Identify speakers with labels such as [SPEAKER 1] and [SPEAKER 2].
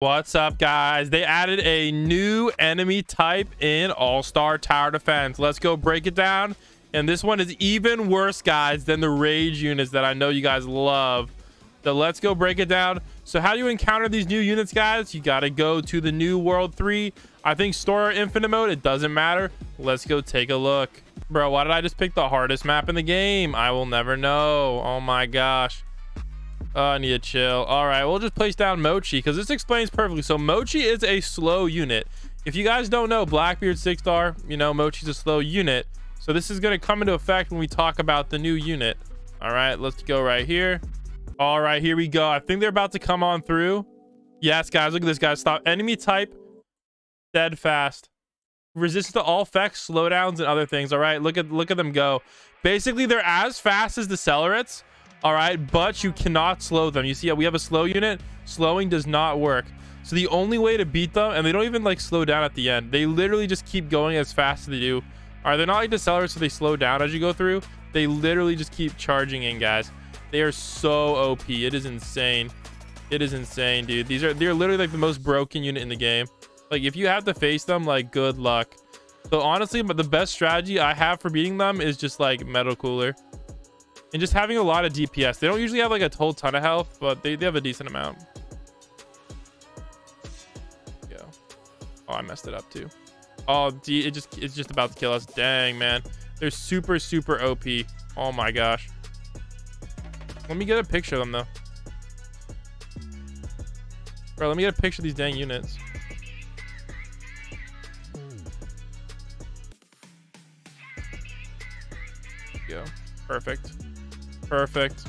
[SPEAKER 1] What's up, guys? They added a new enemy type in All-Star Tower Defense. Let's go break it down. And this one is even worse, guys, than the Rage units that I know you guys love. So let's go break it down. So how do you encounter these new units, guys? You got to go to the new World 3. I think Story or Infinite mode, it doesn't matter. Let's go take a look. Bro, why did I just pick the hardest map in the game? I will never know. Oh my gosh. I need to chill. All right, we'll just place down Mochi because this explains perfectly. So Mochi is a slow unit. If you guys don't know, Blackbeard six star, you know, Mochi's a slow unit. So this is going to come into effect when we talk about the new unit. All right, let's go right here. All right, here we go. I think they're about to come on through. Yes, guys, look at this, guys. Stop. Enemy type, steadfast. Resistant to all effects, slowdowns, and other things. All right, look at look at them go. Basically, they're as fast as the Celerates all right but you cannot slow them. You see we have a slow unit. Slowing does not work. So the only way to beat them and they don't even like slow down at the end. They literally just keep going as fast as they do. All right, they're not like decelerators so they slow down as you go through. They literally just keep charging in guys. They are so op it is insane. It is insane dude. These are they're literally like the most broken unit in the game. Like if you have to face them like good luck. So honestly but the best strategy i have for beating them is just like metal cooler and just having a lot of DPS. They don't usually have like a whole ton of health, but they, they have a decent amount. Go. Oh, I messed it up too. Oh, D, it just it's just about to kill us. Dang, man. They're super, super OP. Oh my gosh. Let me get a picture of them though. Bro, let me get a picture of these dang units. Go. Perfect. Perfect.